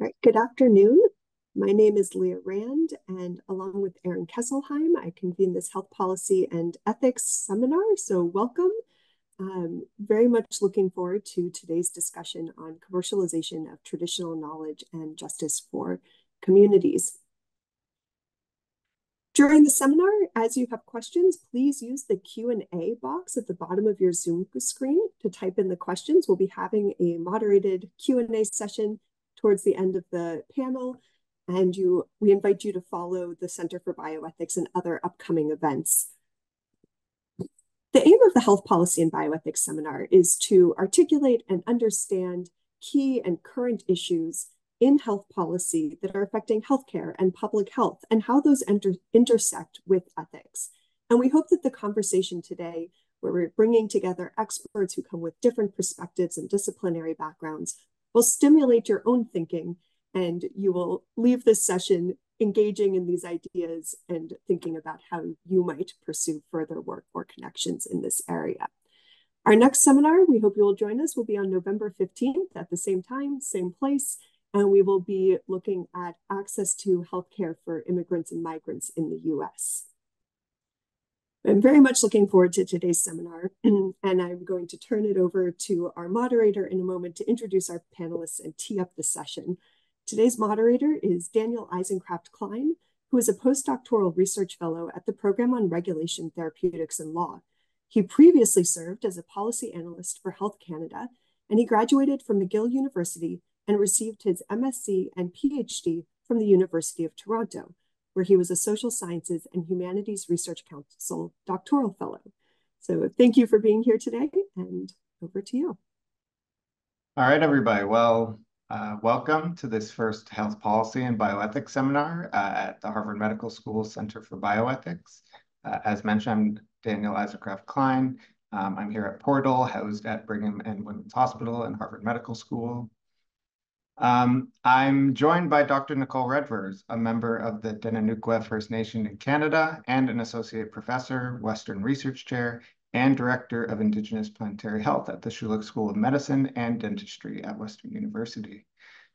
All right, good afternoon. My name is Leah Rand, and along with Aaron Kesselheim, I convene this health policy and ethics seminar. So, welcome. Um, very much looking forward to today's discussion on commercialization of traditional knowledge and justice for communities. During the seminar, as you have questions, please use the Q&A box at the bottom of your Zoom screen to type in the questions. We'll be having a moderated Q&A session towards the end of the panel. And you, we invite you to follow the Center for Bioethics and other upcoming events. The aim of the Health Policy and Bioethics Seminar is to articulate and understand key and current issues in health policy that are affecting healthcare and public health and how those inter intersect with ethics. And we hope that the conversation today, where we're bringing together experts who come with different perspectives and disciplinary backgrounds, will stimulate your own thinking and you will leave this session engaging in these ideas and thinking about how you might pursue further work or connections in this area. Our next seminar, we hope you will join us, will be on November 15th at the same time, same place, and we will be looking at access to healthcare for immigrants and migrants in the US. I'm very much looking forward to today's seminar, and I'm going to turn it over to our moderator in a moment to introduce our panelists and tee up the session. Today's moderator is Daniel Eisenkraft Klein, who is a postdoctoral research fellow at the Program on Regulation, Therapeutics, and Law. He previously served as a policy analyst for Health Canada, and he graduated from McGill University and received his MSc and PhD from the University of Toronto where he was a Social Sciences and Humanities Research Council doctoral fellow. So thank you for being here today, and over to you. All right, everybody. Well, uh, welcome to this first Health Policy and Bioethics seminar uh, at the Harvard Medical School Center for Bioethics. Uh, as mentioned, I'm Daniel Eisenkraft Klein. Um, I'm here at Portal, housed at Brigham and Women's Hospital and Harvard Medical School. Um, I'm joined by Dr. Nicole Redvers, a member of the Deninu K'ue First Nation in Canada and an associate professor, Western Research Chair, and Director of Indigenous Planetary Health at the Schulich School of Medicine and Dentistry at Western University.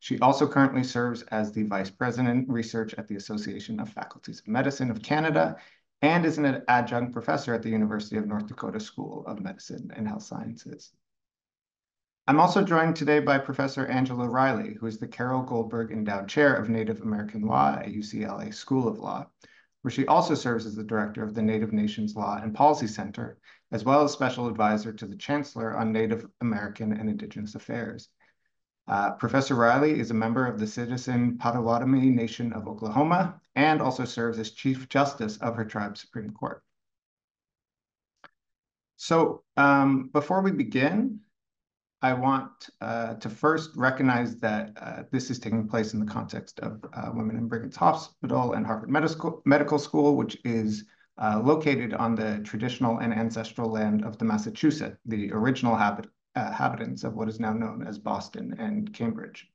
She also currently serves as the Vice President Research at the Association of Faculties of Medicine of Canada and is an adjunct professor at the University of North Dakota School of Medicine and Health Sciences. I'm also joined today by Professor Angela Riley, who is the Carole Goldberg Endowed Chair of Native American Law at UCLA School of Law, where she also serves as the Director of the Native Nations Law and Policy Center, as well as Special Advisor to the Chancellor on Native American and Indigenous Affairs. Uh, Professor Riley is a member of the Citizen Potawatomi Nation of Oklahoma and also serves as Chief Justice of her tribe's Supreme Court. So um, before we begin, I want uh, to first recognize that uh, this is taking place in the context of uh, Women in Brigham's Hospital and Harvard Medical, School, which is uh, located on the traditional and ancestral land of the Massachusetts, the original habit, uh, inhabitants of what is now known as Boston and Cambridge.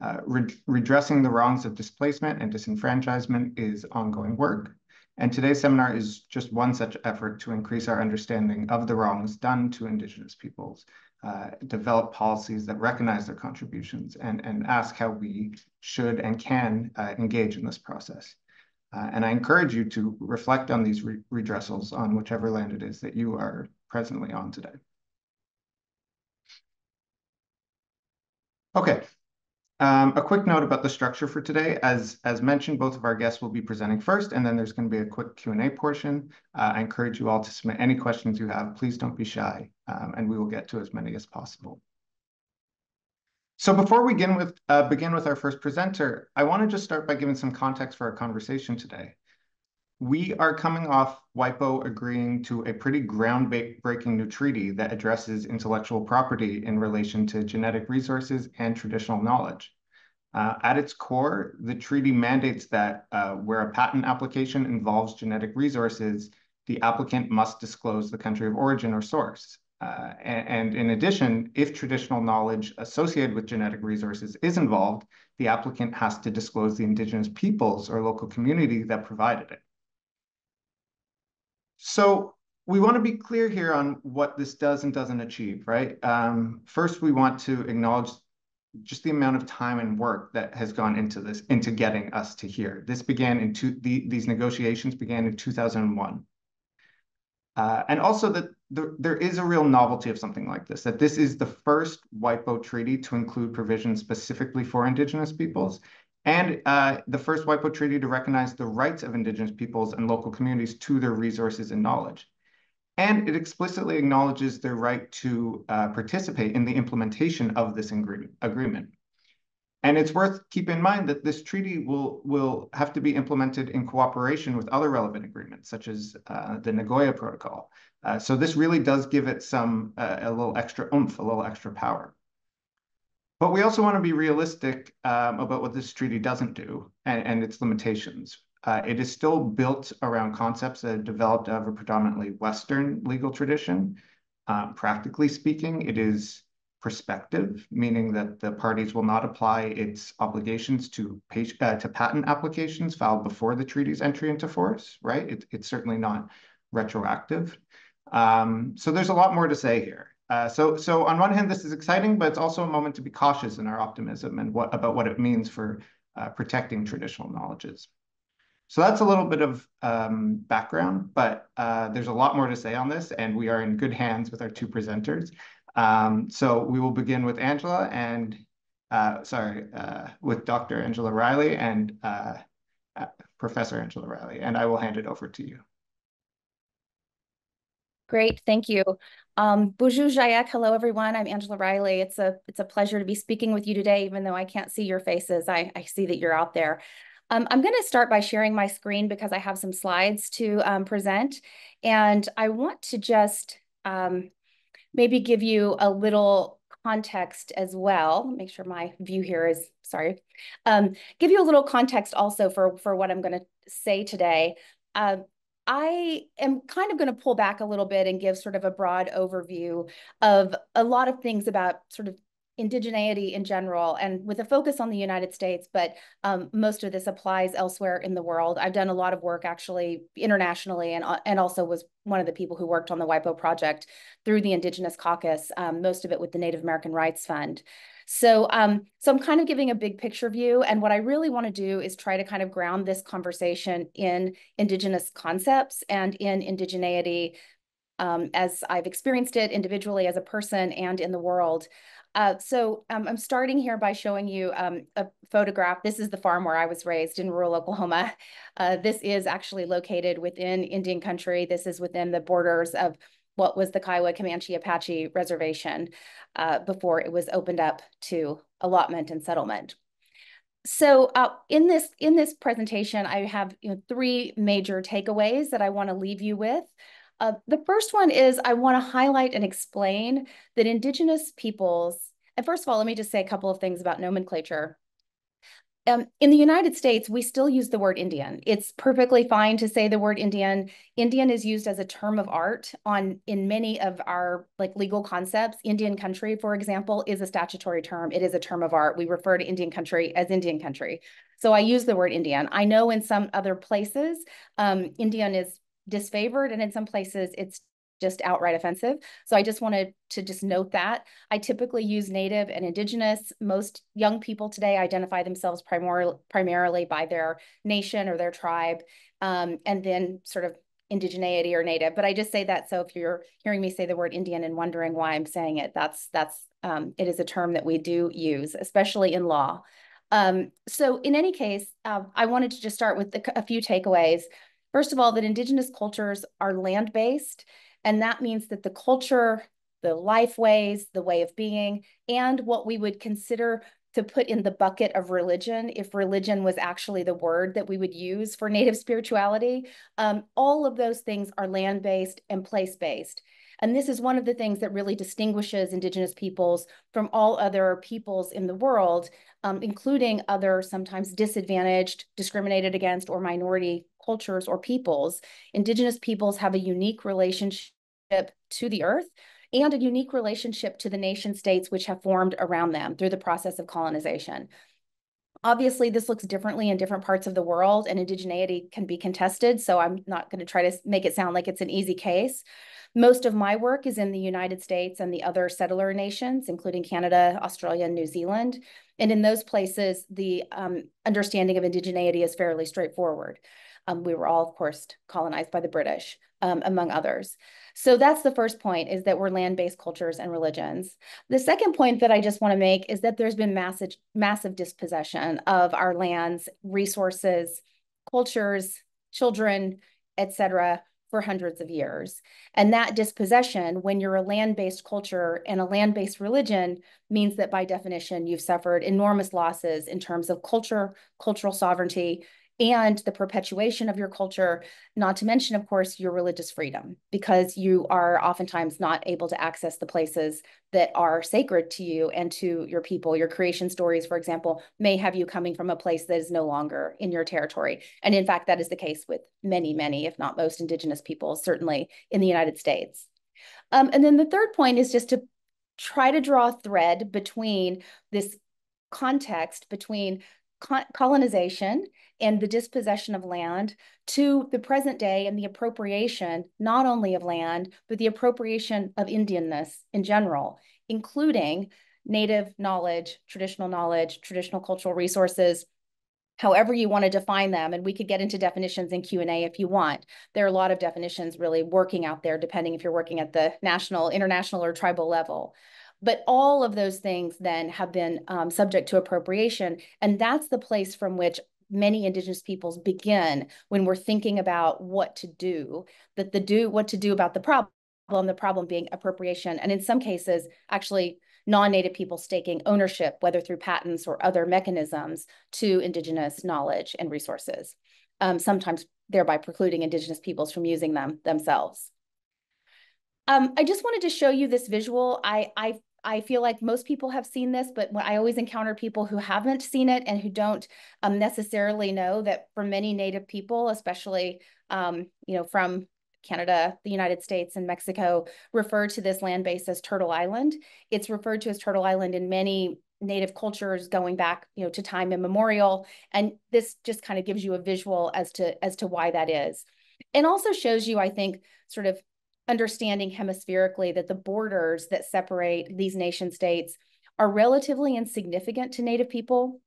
Uh, Re redressing the wrongs of displacement and disenfranchisement is ongoing work, and today's seminar is just one such effort to increase our understanding of the wrongs done to Indigenous peoples uh, develop policies that recognize their contributions and, and ask how we should and can uh, engage in this process. Uh, and I encourage you to reflect on these re redressals on whichever land it is that you are presently on today. Okay, um, a quick note about the structure for today. As, as mentioned, both of our guests will be presenting first, and then there's going to be a quick Q&A portion. Uh, I encourage you all to submit any questions you have. Please don't be shy, um, and we will get to as many as possible. So before we begin with, uh, begin with our first presenter, I want to just start by giving some context for our conversation today. We are coming off WIPO agreeing to a pretty groundbreaking new treaty that addresses intellectual property in relation to genetic resources and traditional knowledge. Uh, at its core, the treaty mandates that uh, where a patent application involves genetic resources, the applicant must disclose the country of origin or source. Uh, and, and, in addition, if traditional knowledge associated with genetic resources is involved, the applicant has to disclose the indigenous peoples or local community that provided it. So we want to be clear here on what this does and doesn't achieve, right? Um, first, we want to acknowledge just the amount of time and work that has gone into this, into getting us to here. This began in two, the, these negotiations began in 2001. Uh, and also that the, there is a real novelty of something like this, that this is the first WIPO treaty to include provisions specifically for Indigenous peoples, and uh, the first WIPO treaty to recognize the rights of Indigenous peoples and local communities to their resources and knowledge. And it explicitly acknowledges their right to uh, participate in the implementation of this agreement. And it's worth keeping in mind that this treaty will, will have to be implemented in cooperation with other relevant agreements, such as uh, the Nagoya Protocol. Uh, so this really does give it some, uh, a little extra oomph, a little extra power. But we also want to be realistic um, about what this treaty doesn't do and, and its limitations. Uh, it is still built around concepts that have developed out of a predominantly Western legal tradition. Um, practically speaking, it is prospective, meaning that the parties will not apply its obligations to, uh, to patent applications filed before the treaty's entry into force, right? It, it's certainly not retroactive. Um, so there's a lot more to say here. Uh, so, so on one hand, this is exciting, but it's also a moment to be cautious in our optimism and what about what it means for uh, protecting traditional knowledges. So that's a little bit of um, background, but uh, there's a lot more to say on this, and we are in good hands with our two presenters. Um, so we will begin with Angela and, uh, sorry, uh, with Dr. Angela Riley and Professor Angela Riley, and I will hand it over to you. Great, thank you. Um, Bozho jayék, hello everyone. I'm Angela Riley. It's a it's a pleasure to be speaking with you today, even though I can't see your faces. I, I see that you're out there. Um, I'm going to start by sharing my screen because I have some slides to um, present, and I want to just um, maybe give you a little context as well. Make sure my view here is, sorry, um, give you a little context also for, for what I'm going to say today. Uh, I am kind of going to pull back a little bit and give sort of a broad overview of a lot of things about sort of indigeneity in general and with a focus on the United States, but um, most of this applies elsewhere in the world. I've done a lot of work actually internationally and, and also was one of the people who worked on the WIPO project through the Indigenous Caucus, um, most of it with the Native American Rights Fund. So, um, so I'm kind of giving a big picture view. And what I really want to do is try to kind of ground this conversation in Indigenous concepts and in indigeneity um, as I've experienced it individually as a person and in the world. Uh, so um, I'm starting here by showing you um, a photograph. This is the farm where I was raised in rural Oklahoma. Uh, this is actually located within Indian country. This is within the borders of what was the Kiowa Comanche Apache Reservation uh, before it was opened up to allotment and settlement. So uh, in this in this presentation, I have you know, three major takeaways that I want to leave you with. Uh, the first one is I want to highlight and explain that Indigenous peoples, and first of all, let me just say a couple of things about nomenclature. Um, in the United States, we still use the word Indian. It's perfectly fine to say the word Indian. Indian is used as a term of art on in many of our like legal concepts. Indian country, for example, is a statutory term. It is a term of art. We refer to Indian country as Indian country. So I use the word Indian. I know in some other places, um, Indian is disfavored and in some places it's just outright offensive. So I just wanted to just note that. I typically use Native and Indigenous. Most young people today identify themselves primar primarily by their nation or their tribe, um, and then sort of indigeneity or Native. But I just say that so if you're hearing me say the word Indian and wondering why I'm saying it, that's that's um, it is a term that we do use, especially in law. Um, so in any case, uh, I wanted to just start with a, a few takeaways. First of all, that indigenous cultures are land-based, and that means that the culture, the life ways, the way of being, and what we would consider to put in the bucket of religion, if religion was actually the word that we would use for native spirituality, um, all of those things are land-based and place-based. And this is one of the things that really distinguishes Indigenous peoples from all other peoples in the world, um, including other sometimes disadvantaged, discriminated against, or minority cultures or peoples. Indigenous peoples have a unique relationship to the earth and a unique relationship to the nation states which have formed around them through the process of colonization. Obviously, this looks differently in different parts of the world and indigeneity can be contested. So I'm not going to try to make it sound like it's an easy case. Most of my work is in the United States and the other settler nations, including Canada, Australia, and New Zealand. And in those places, the um, understanding of indigeneity is fairly straightforward. Um, we were all, of course, colonized by the British, um, among others. So that's the first point is that we're land-based cultures and religions. The second point that I just want to make is that there's been massive, massive dispossession of our lands, resources, cultures, children, etc., for hundreds of years. And that dispossession, when you're a land-based culture and a land-based religion, means that by definition, you've suffered enormous losses in terms of culture, cultural sovereignty, and the perpetuation of your culture, not to mention, of course, your religious freedom, because you are oftentimes not able to access the places that are sacred to you and to your people. Your creation stories, for example, may have you coming from a place that is no longer in your territory. And in fact, that is the case with many, many, if not most Indigenous peoples, certainly in the United States. Um, and then the third point is just to try to draw a thread between this context between colonization and the dispossession of land to the present day and the appropriation not only of land, but the appropriation of Indianness in general, including native knowledge, traditional knowledge, traditional cultural resources, however you want to define them. And we could get into definitions in Q&A if you want. There are a lot of definitions really working out there, depending if you're working at the national, international, or tribal level. But all of those things then have been um, subject to appropriation. And that's the place from which many indigenous peoples begin when we're thinking about what to do, that the do what to do about the problem, the problem being appropriation. And in some cases, actually non-native people staking ownership, whether through patents or other mechanisms to indigenous knowledge and resources, um, sometimes thereby precluding indigenous peoples from using them themselves. Um, I just wanted to show you this visual. I, I I feel like most people have seen this, but I always encounter people who haven't seen it and who don't um, necessarily know that for many Native people, especially um, you know from Canada, the United States, and Mexico, refer to this land base as Turtle Island. It's referred to as Turtle Island in many Native cultures going back, you know, to time immemorial, and this just kind of gives you a visual as to as to why that is, and also shows you, I think, sort of understanding hemispherically that the borders that separate these nation states are relatively insignificant to Native people,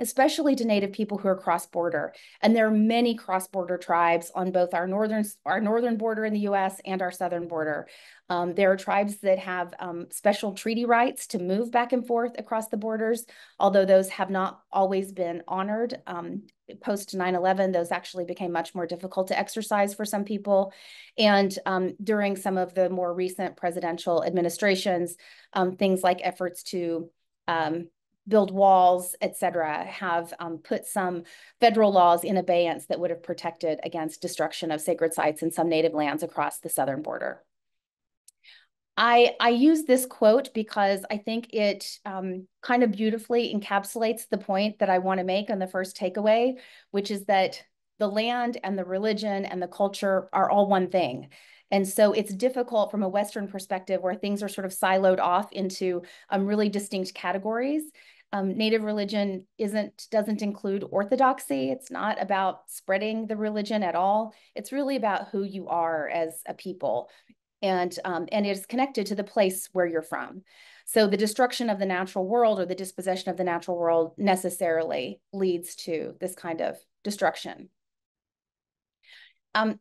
especially to Native people who are cross-border. And there are many cross-border tribes on both our northern, our northern border in the US and our southern border. Um, there are tribes that have um, special treaty rights to move back and forth across the borders, although those have not always been honored. Um, post 9-11, those actually became much more difficult to exercise for some people. And um, during some of the more recent presidential administrations, um, things like efforts to um, build walls, et cetera, have um, put some federal laws in abeyance that would have protected against destruction of sacred sites in some native lands across the southern border. I, I use this quote because I think it um, kind of beautifully encapsulates the point that I want to make on the first takeaway, which is that the land and the religion and the culture are all one thing. And so it's difficult from a Western perspective where things are sort of siloed off into um, really distinct categories. Um, Native religion isn't doesn't include orthodoxy. It's not about spreading the religion at all. It's really about who you are as a people and um, and it is connected to the place where you're from. So the destruction of the natural world or the dispossession of the natural world necessarily leads to this kind of destruction. Um,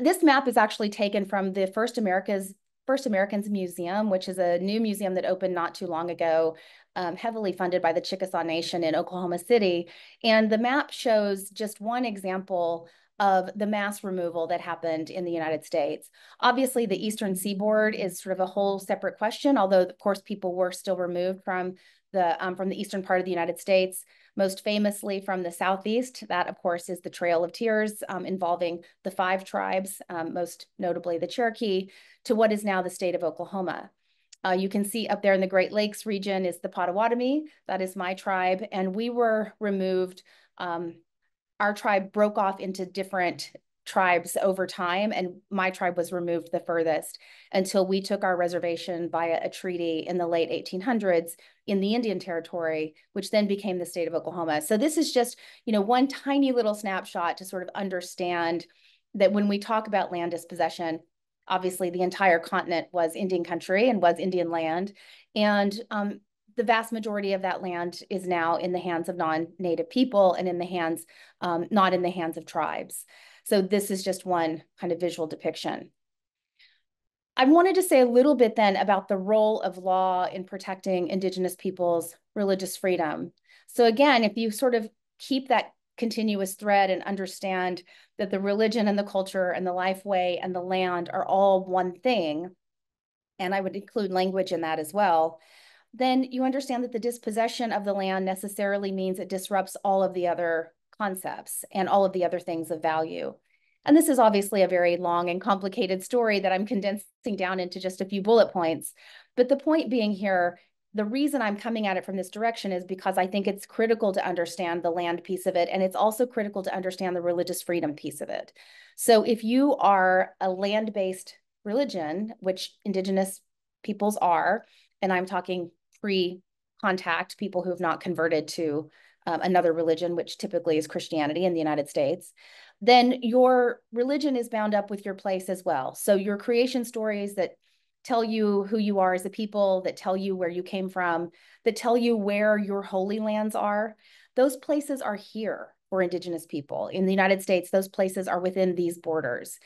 this map is actually taken from the First America's First Americans Museum, which is a new museum that opened not too long ago, um, heavily funded by the Chickasaw Nation in Oklahoma City. And the map shows just one example of the mass removal that happened in the United States. Obviously, the eastern seaboard is sort of a whole separate question, although of course people were still removed from the um, from the eastern part of the United States, most famously from the southeast. That, of course, is the Trail of Tears um, involving the five tribes, um, most notably the Cherokee, to what is now the state of Oklahoma. Uh, you can see up there in the Great Lakes region is the Potawatomi. That is my tribe. And we were removed um, our tribe broke off into different tribes over time, and my tribe was removed the furthest until we took our reservation via a treaty in the late 1800s in the Indian Territory, which then became the state of Oklahoma. So this is just, you know, one tiny little snapshot to sort of understand that when we talk about land dispossession, obviously the entire continent was Indian country and was Indian land. And um, the vast majority of that land is now in the hands of non-native people and in the hands, um, not in the hands of tribes. So this is just one kind of visual depiction. I wanted to say a little bit then about the role of law in protecting Indigenous peoples' religious freedom. So again, if you sort of keep that continuous thread and understand that the religion and the culture and the life way and the land are all one thing, and I would include language in that as well, then you understand that the dispossession of the land necessarily means it disrupts all of the other concepts and all of the other things of value. And this is obviously a very long and complicated story that I'm condensing down into just a few bullet points. But the point being here, the reason I'm coming at it from this direction is because I think it's critical to understand the land piece of it. And it's also critical to understand the religious freedom piece of it. So if you are a land-based religion, which indigenous peoples are, and I'm talking pre-contact, people who have not converted to um, another religion, which typically is Christianity in the United States, then your religion is bound up with your place as well. So your creation stories that tell you who you are as a people, that tell you where you came from, that tell you where your holy lands are, those places are here for Indigenous people. In the United States, those places are within these borders.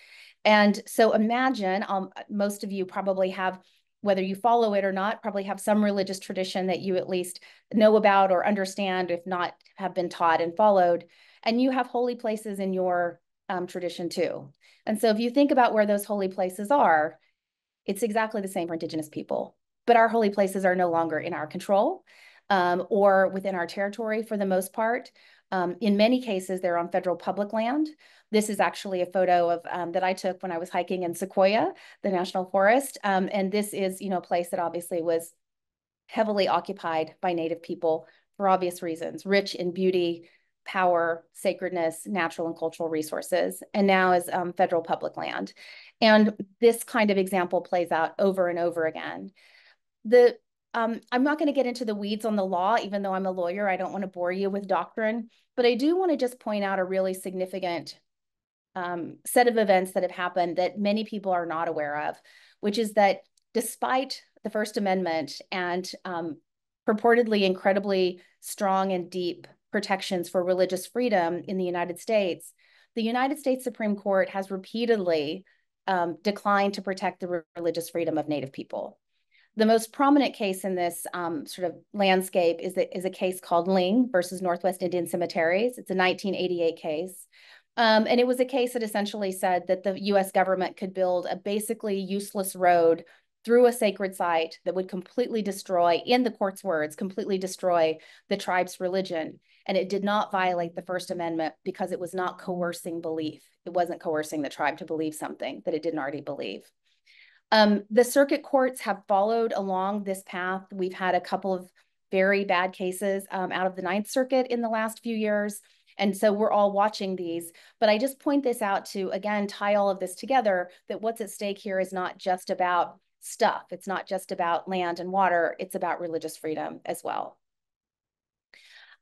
And so imagine, um, most of you probably have whether you follow it or not, probably have some religious tradition that you at least know about or understand, if not have been taught and followed. And you have holy places in your um, tradition too. And so if you think about where those holy places are, it's exactly the same for Indigenous people. But our holy places are no longer in our control um, or within our territory for the most part. Um, in many cases, they're on federal public land. This is actually a photo of um, that I took when I was hiking in Sequoia, the national forest. Um, and this is, you know, a place that obviously was heavily occupied by Native people for obvious reasons, rich in beauty, power, sacredness, natural and cultural resources, and now is um, federal public land. And this kind of example plays out over and over again. The um, I'm not going to get into the weeds on the law, even though I'm a lawyer. I don't want to bore you with doctrine, but I do want to just point out a really significant um, set of events that have happened that many people are not aware of, which is that despite the First Amendment and um, purportedly incredibly strong and deep protections for religious freedom in the United States, the United States Supreme Court has repeatedly um, declined to protect the religious freedom of Native people. The most prominent case in this um, sort of landscape is, a, is a case called Lyng versus Northwest Indian Cemeteries. It's a 1988 case. Um, and it was a case that essentially said that the US government could build a basically useless road through a sacred site that would completely destroy, in the court's words, completely destroy the tribe's religion. And it did not violate the First Amendment because it was not coercing belief. It wasn't coercing the tribe to believe something that it didn't already believe. Um, the circuit courts have followed along this path. We've had a couple of very bad cases um, out of the Ninth Circuit in the last few years. And so we're all watching these. But I just point this out to, again, tie all of this together that what's at stake here is not just about stuff. It's not just about land and water. It's about religious freedom as well.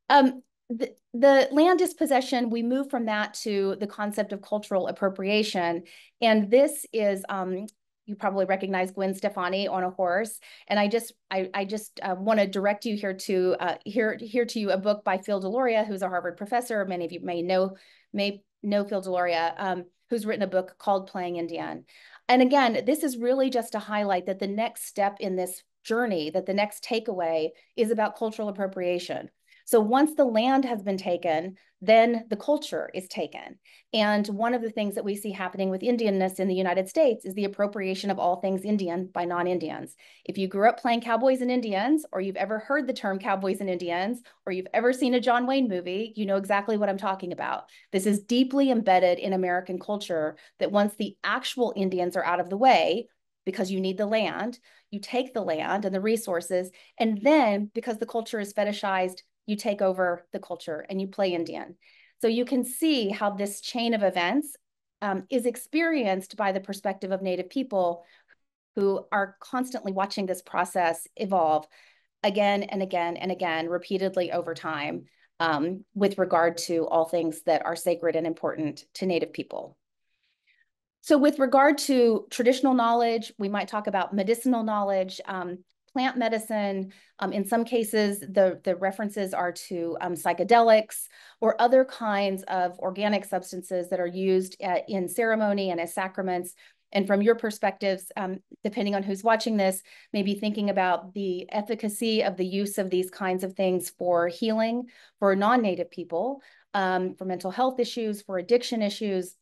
Um, the, the land dispossession, we move from that to the concept of cultural appropriation. And this is um, you probably recognize Gwen Stefani on a horse. And I just I, I just uh, want to direct you here to uh, here here to you a book by Phil Deloria, who's a Harvard professor. Many of you may know may know Phil Deloria, um, who's written a book called Playing Indian. And again, this is really just to highlight that the next step in this journey, that the next takeaway is about cultural appropriation. So once the land has been taken, then the culture is taken. And one of the things that we see happening with Indianness in the United States is the appropriation of all things Indian by non-Indians. If you grew up playing cowboys and Indians, or you've ever heard the term cowboys and Indians, or you've ever seen a John Wayne movie, you know exactly what I'm talking about. This is deeply embedded in American culture that once the actual Indians are out of the way, because you need the land, you take the land and the resources, and then because the culture is fetishized, you take over the culture and you play Indian. So you can see how this chain of events um, is experienced by the perspective of Native people who are constantly watching this process evolve again and again and again, repeatedly over time, um, with regard to all things that are sacred and important to Native people. So with regard to traditional knowledge, we might talk about medicinal knowledge, um, plant medicine. Um, in some cases, the, the references are to um, psychedelics or other kinds of organic substances that are used at, in ceremony and as sacraments. And from your perspectives, um, depending on who's watching this, maybe thinking about the efficacy of the use of these kinds of things for healing for non-native people, um, for mental health issues, for addiction issues.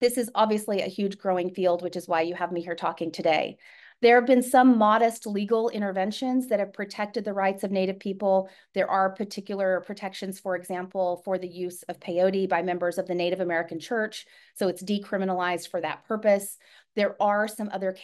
This is obviously a huge growing field, which is why you have me here talking today. There have been some modest legal interventions that have protected the rights of Native people. There are particular protections, for example, for the use of peyote by members of the Native American Church. So it's decriminalized for that purpose. There are some other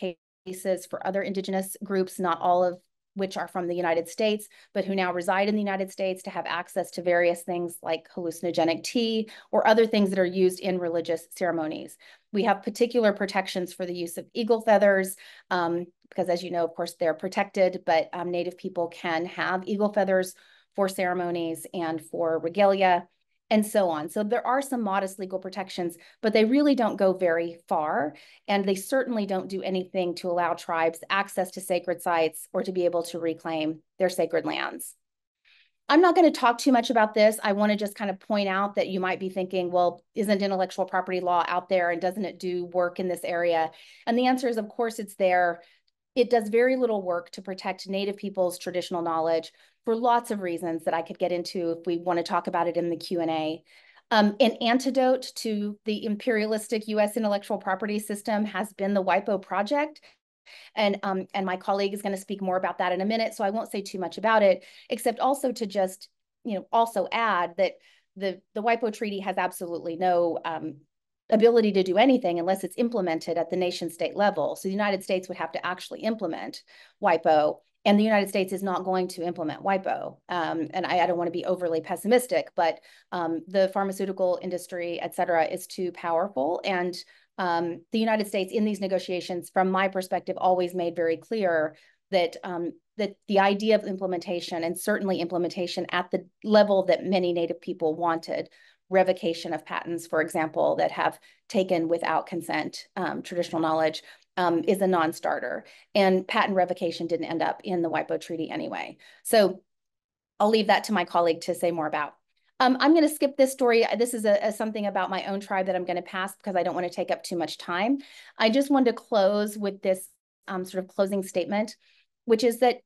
cases for other indigenous groups, not all of which are from the United States, but who now reside in the United States to have access to various things like hallucinogenic tea or other things that are used in religious ceremonies. We have particular protections for the use of eagle feathers, um, because as you know, of course, they're protected, but um, Native people can have eagle feathers for ceremonies and for regalia and so on. So there are some modest legal protections, but they really don't go very far. And they certainly don't do anything to allow tribes access to sacred sites or to be able to reclaim their sacred lands. I'm not going to talk too much about this. I want to just kind of point out that you might be thinking, well, isn't intellectual property law out there and doesn't it do work in this area? And the answer is, of course, it's there. It does very little work to protect Native people's traditional knowledge for lots of reasons that I could get into if we want to talk about it in the Q&A. Um, an antidote to the imperialistic U.S. intellectual property system has been the WIPO project. And, um, and my colleague is going to speak more about that in a minute, so I won't say too much about it, except also to just, you know, also add that the, the WIPO treaty has absolutely no um, ability to do anything unless it's implemented at the nation state level. So the United States would have to actually implement WIPO and the United States is not going to implement WIPO. Um, and I, I, don't want to be overly pessimistic, but um, the pharmaceutical industry, et cetera, is too powerful. And um, the United States in these negotiations, from my perspective, always made very clear that um, that the idea of implementation and certainly implementation at the level that many Native people wanted revocation of patents, for example, that have taken without consent um, traditional knowledge um, is a non-starter. And patent revocation didn't end up in the WIPO treaty anyway. So I'll leave that to my colleague to say more about. Um, I'm going to skip this story. This is a, a, something about my own tribe that I'm going to pass because I don't want to take up too much time. I just wanted to close with this um, sort of closing statement, which is that,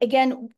again,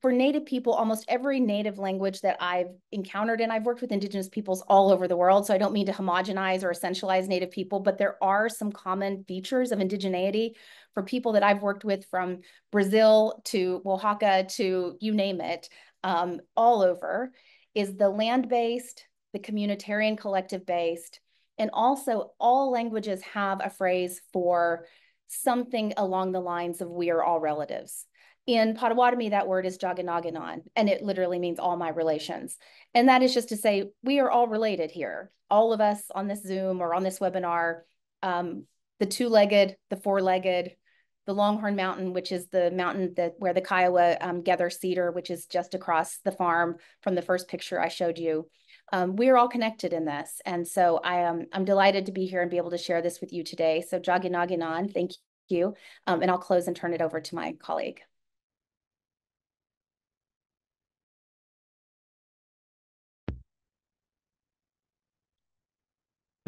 for Native people, almost every Native language that I've encountered, and I've worked with Indigenous peoples all over the world, so I don't mean to homogenize or essentialize Native people, but there are some common features of indigeneity for people that I've worked with from Brazil to Oaxaca to you name it, um, all over, is the land-based, the communitarian collective-based, and also all languages have a phrase for something along the lines of we are all relatives. In Potawatomi, that word is Jaganaganon, and it literally means all my relations. And that is just to say, we are all related here. All of us on this Zoom or on this webinar, um, the two-legged, the four-legged, the Longhorn Mountain, which is the mountain that where the Kiowa um, gather cedar, which is just across the farm from the first picture I showed you. Um, we're all connected in this. And so I am I'm delighted to be here and be able to share this with you today. So Jaginaginan, thank you. Um, and I'll close and turn it over to my colleague.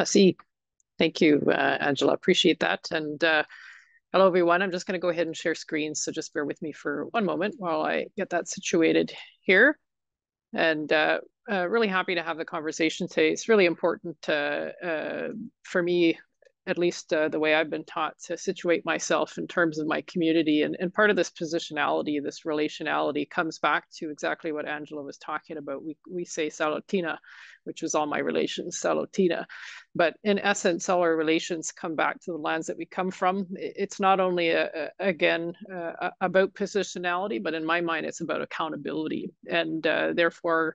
See. Thank you, uh, Angela. Appreciate that. And uh, hello, everyone. I'm just going to go ahead and share screens. So just bear with me for one moment while I get that situated here. And uh, uh really happy to have the conversation today. It's really important uh, for me at least uh, the way I've been taught to situate myself in terms of my community. And, and part of this positionality, this relationality comes back to exactly what Angela was talking about. We, we say Salotina, which was all my relations, Salotina. But in essence, all our relations come back to the lands that we come from. It's not only, a, a, again, uh, about positionality, but in my mind, it's about accountability. And uh, therefore,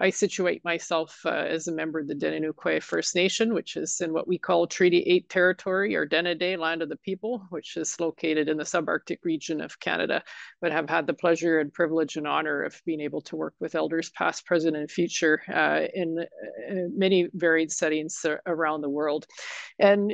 I situate myself uh, as a member of the Deninu K'ue First Nation, which is in what we call Treaty 8 territory or Denendeh, Land of the People, which is located in the subarctic region of Canada, but have had the pleasure and privilege and honor of being able to work with elders past, present, and future uh, in uh, many varied settings around the world. And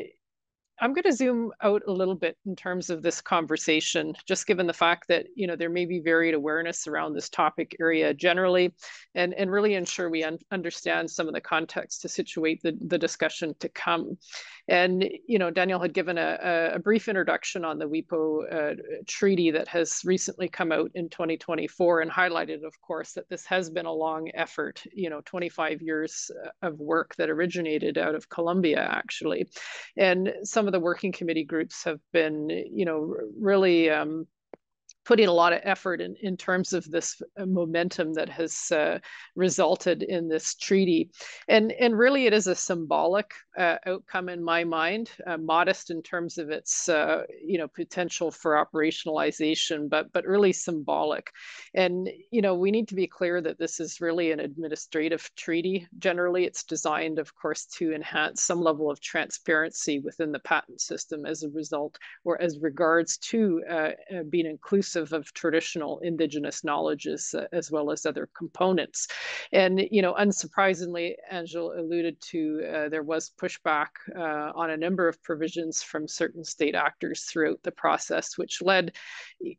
I'm going to zoom out a little bit in terms of this conversation, just given the fact that you know there may be varied awareness around this topic area generally, and and really ensure we un understand some of the context to situate the the discussion to come. And you know, Daniel had given a, a brief introduction on the WIPO uh, treaty that has recently come out in 2024, and highlighted, of course, that this has been a long effort. You know, 25 years of work that originated out of Colombia, actually, and some of the working committee groups have been, you know, really um, putting a lot of effort in, in terms of this uh, momentum that has uh, resulted in this treaty. And, and really, it is a symbolic uh, outcome in my mind, uh, modest in terms of its uh, you know potential for operationalization, but but really symbolic. And you know we need to be clear that this is really an administrative treaty. Generally, it's designed, of course, to enhance some level of transparency within the patent system as a result, or as regards to uh, being inclusive inclusive of traditional indigenous knowledges uh, as well as other components. And, you know, unsurprisingly, Angela alluded to uh, there was pushback uh, on a number of provisions from certain state actors throughout the process, which led,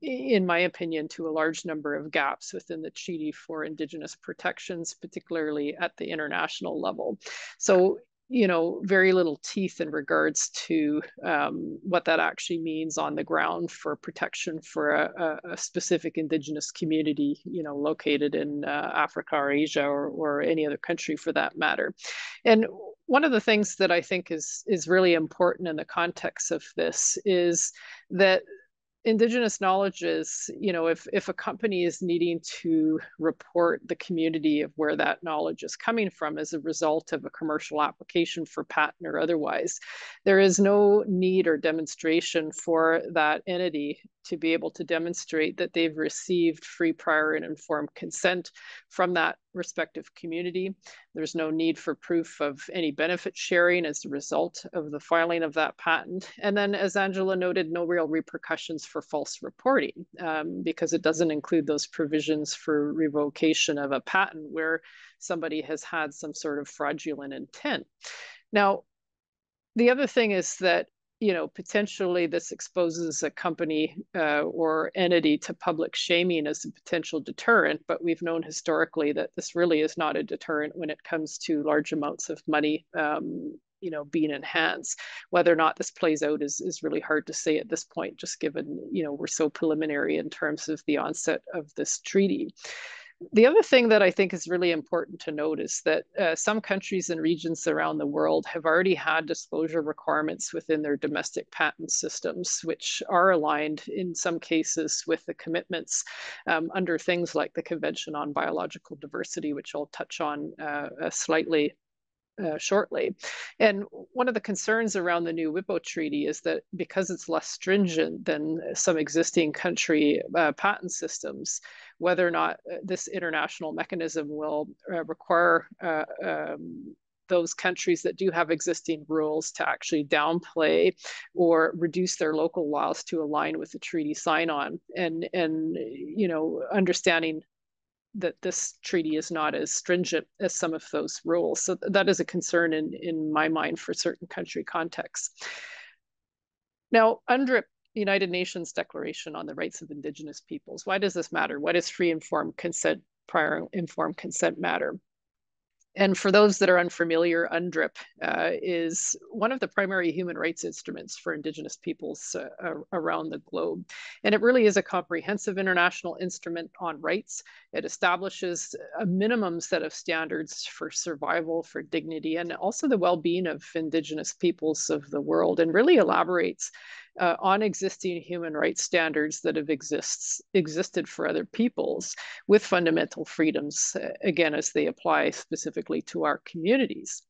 in my opinion, to a large number of gaps within the Treaty for Indigenous protections, particularly at the international level. So you know, very little teeth in regards to um, what that actually means on the ground for protection for a, a specific indigenous community, you know, located in uh, Africa or Asia or, or any other country for that matter. And one of the things that I think is is really important in the context of this is that indigenous knowledge is you know if if a company is needing to report the community of where that knowledge is coming from as a result of a commercial application for patent or otherwise there is no need or demonstration for that entity to be able to demonstrate that they've received free prior and informed consent from that respective community. There's no need for proof of any benefit sharing as a result of the filing of that patent. And then, as Angela noted, no real repercussions for false reporting um, because it doesn't include those provisions for revocation of a patent where somebody has had some sort of fraudulent intent. Now, the other thing is that you know, potentially this exposes a company uh, or entity to public shaming as a potential deterrent. But we've known historically that this really is not a deterrent when it comes to large amounts of money, um, you know, being in enhanced. Whether or not this plays out is is really hard to say at this point, just given you know we're so preliminary in terms of the onset of this treaty the other thing that I think is really important to note is that uh, some countries and regions around the world have already had disclosure requirements within their domestic patent systems, which are aligned in some cases with the commitments um, under things like the Convention on Biological Diversity, which I'll touch on uh, slightly uh, shortly. And one of the concerns around the new WIPO treaty is that because it's less stringent than some existing country uh, patent systems, whether or not uh, this international mechanism will uh, require uh, um, those countries that do have existing rules to actually downplay or reduce their local laws to align with the treaty sign on and and you know understanding that this treaty is not as stringent as some of those rules. So that is a concern in, in my mind for certain country contexts. Now, UNDRIP, United Nations Declaration on the Rights of Indigenous Peoples, why does this matter? Why does free informed consent, prior informed consent matter? And for those that are unfamiliar, UNDRIP uh, is one of the primary human rights instruments for Indigenous peoples uh, around the globe. And it really is a comprehensive international instrument on rights. It establishes a minimum set of standards for survival, for dignity, and also the well being of Indigenous peoples of the world, and really elaborates uh, on existing human rights standards that have exists, existed for other peoples with fundamental freedoms, uh, again, as they apply specifically to our communities.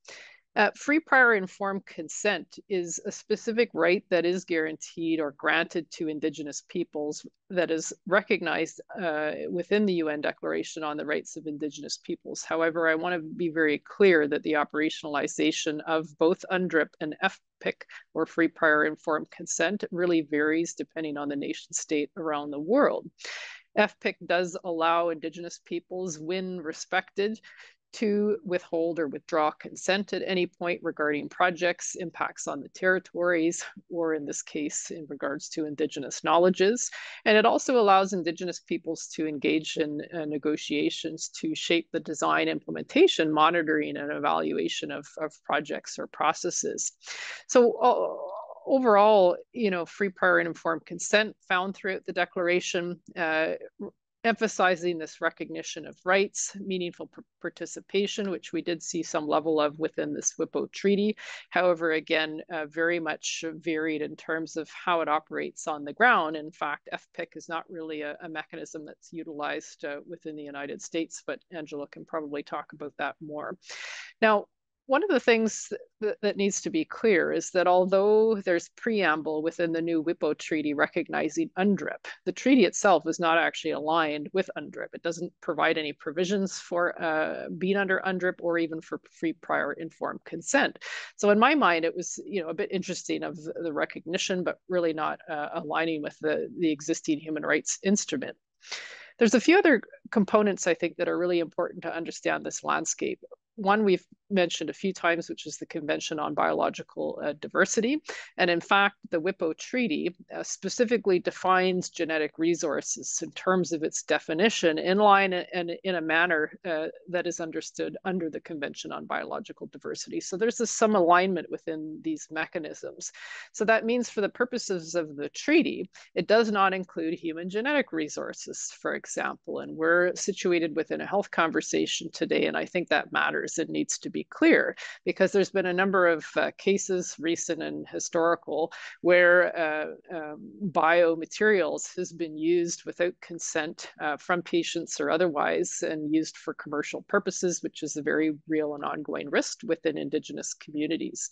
Uh, free prior informed consent is a specific right that is guaranteed or granted to Indigenous peoples that is recognized uh, within the UN Declaration on the Rights of Indigenous Peoples. However, I want to be very clear that the operationalization of both UNDRIP and FPIC, or free prior informed consent, really varies depending on the nation state around the world. FPIC does allow Indigenous peoples, when respected, to withhold or withdraw consent at any point regarding projects, impacts on the territories, or in this case, in regards to Indigenous knowledges. And it also allows Indigenous peoples to engage in uh, negotiations to shape the design, implementation, monitoring, and evaluation of, of projects or processes. So uh, overall, you know, free, prior, and informed consent found throughout the declaration uh, emphasizing this recognition of rights, meaningful participation, which we did see some level of within this WIPO treaty. However, again, uh, very much varied in terms of how it operates on the ground. In fact, FPIC is not really a, a mechanism that's utilized uh, within the United States, but Angela can probably talk about that more. Now, one of the things that, that, needs to be clear is that although there's preamble within the new WIPO treaty recognizing UNDRIP, the treaty itself is not actually aligned with UNDRIP. It doesn't provide any provisions for uh, being under UNDRIP or even for free prior informed consent. So in my mind, it was you know a bit interesting of the recognition, but really not uh, aligning with the, the existing human rights instrument. There's a few other components I think that are really important to understand this landscape one we've mentioned a few times, which is the Convention on Biological uh, Diversity. And in fact, the WIPO Treaty uh, specifically defines genetic resources in terms of its definition in line and in a manner uh, that is understood under the Convention on Biological Diversity. So there's some alignment within these mechanisms. So that means for the purposes of the treaty, it does not include human genetic resources, for example. And we're situated within a health conversation today, and I think that matters it needs to be clear because there's been a number of uh, cases, recent and historical, where uh, um, biomaterials has been used without consent uh, from patients or otherwise and used for commercial purposes, which is a very real and ongoing risk within Indigenous communities.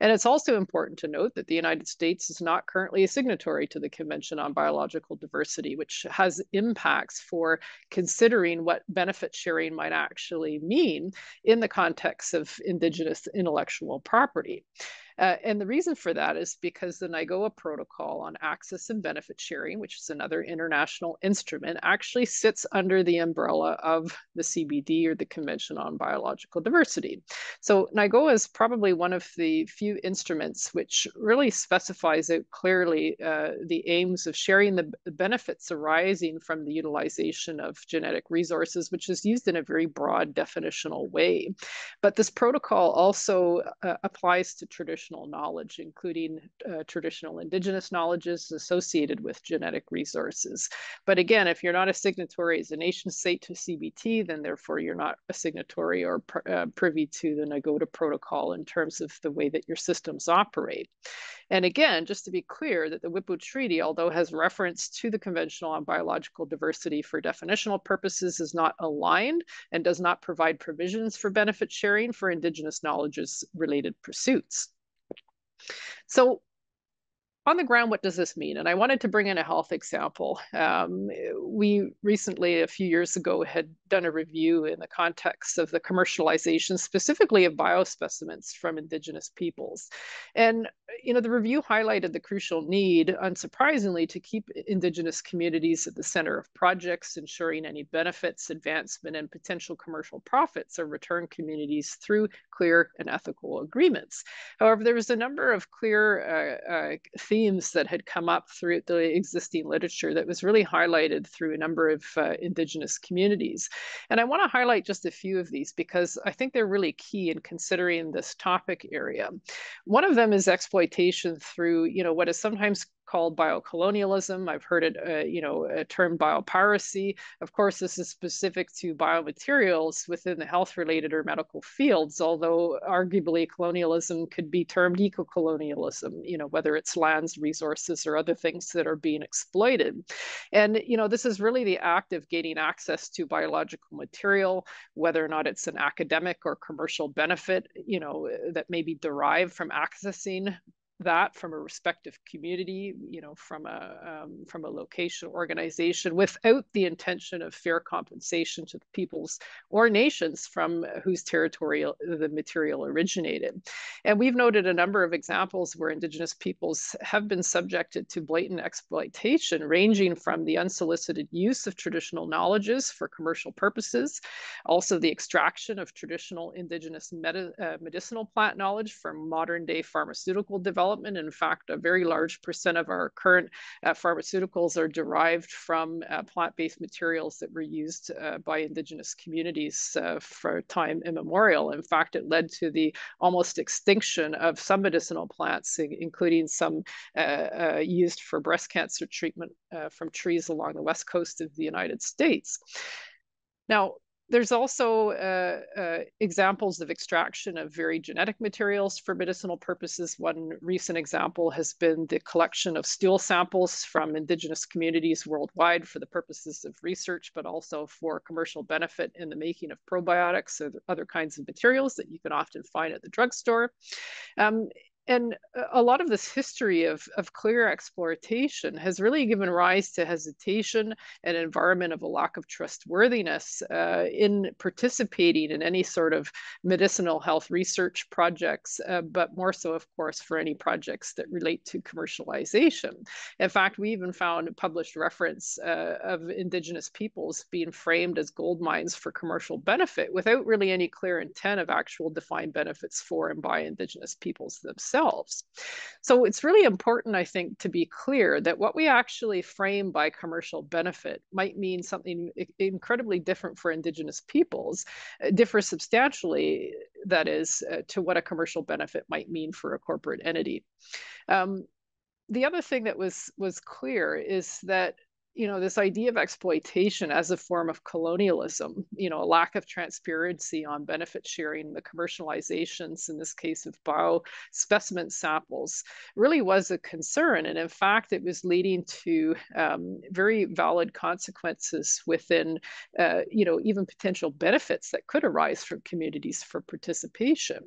And it's also important to note that the United States is not currently a signatory to the Convention on Biological Diversity, which has impacts for considering what benefit sharing might actually mean in the context of Indigenous intellectual property. Uh, and the reason for that is because the Nagoya protocol on access and benefit sharing, which is another international instrument, actually sits under the umbrella of the CBD or the Convention on Biological Diversity. So Nagoya is probably one of the few instruments which really specifies out clearly uh, the aims of sharing the benefits arising from the utilization of genetic resources, which is used in a very broad definitional way. But this protocol also uh, applies to traditional traditional knowledge, including uh, traditional indigenous knowledges associated with genetic resources. But again, if you're not a signatory as a nation state to CBD, then therefore you're not a signatory or pr uh, privy to the Nagoya protocol in terms of the way that your systems operate. And again, just to be clear that the WIPO Treaty, although has reference to the Convention on Biological Diversity for definitional purposes, is not aligned and does not provide provisions for benefit sharing for Indigenous knowledges related pursuits. So on the ground, what does this mean? And I wanted to bring in a health example. Um, we recently, a few years ago, had done a review in the context of the commercialization, specifically of biospecimens from Indigenous peoples. And, you know, the review highlighted the crucial need, unsurprisingly, to keep Indigenous communities at the center of projects, ensuring any benefits, advancement, and potential commercial profits are returned communities through clear and ethical agreements. However, there was a number of clear uh, uh, themes that had come up through the existing literature that was really highlighted through a number of uh, Indigenous communities. And I want to highlight just a few of these because I think they're really key in considering this topic area. One of them is exploitation through, you know, what is sometimes called biocolonialism. I've heard it, uh, you know, a term biopiracy. Of course, this is specific to biomaterials within the health-related or medical fields, although arguably colonialism could be termed eco-colonialism, you know, whether it's lands, resources, or other things that are being exploited. And, you know, this is really the act of gaining access to biological material, whether or not it's an academic or commercial benefit, you know, that may be derived from accessing that from a respective community, you know, from a um, from a location organization, without the intention of fair compensation to the peoples or nations from whose territory the material originated. And we've noted a number of examples where Indigenous peoples have been subjected to blatant exploitation, ranging from the unsolicited use of traditional knowledges for commercial purposes, also the extraction of traditional Indigenous uh, medicinal plant knowledge from modern day pharmaceutical development development. In fact, a very large percent of our current uh, pharmaceuticals are derived from uh, plant-based materials that were used uh, by Indigenous communities uh, for time immemorial. In fact, it led to the almost extinction of some medicinal plants, including some uh, used for breast cancer treatment from trees along the west coast of the United States. Now, there's also uh, uh, examples of extraction of very genetic materials for medicinal purposes. One recent example has been the collection of stool samples from indigenous communities worldwide for the purposes of research, but also for commercial benefit in the making of probiotics or other kinds of materials that you can often find at the drugstore. Um, and a lot of this history of, of clear exploitation has really given rise to hesitation and an environment of a lack of trustworthiness uh, in participating in any sort of medicinal health research projects, uh, but more so, of course, for any projects that relate to commercialization. In fact, we even found published reference uh, of Indigenous peoples being framed as gold mines for commercial benefit without really any clear intent of actual defined benefits for and by Indigenous peoples themselves So it's really important, I think, to be clear that what we actually frame by commercial benefit might mean something incredibly different for Indigenous peoples, uh, differ substantially, that is, uh, to what a commercial benefit might mean for a corporate entity. Um, the other thing that was was clear is that you know this idea of exploitation as a form of colonialism you know a lack of transparency on benefit sharing the commercializations in this case of bio specimen samples really was a concern. And in fact it was leading to um, very valid consequences within uh, you know even potential benefits that could arise from communities for participation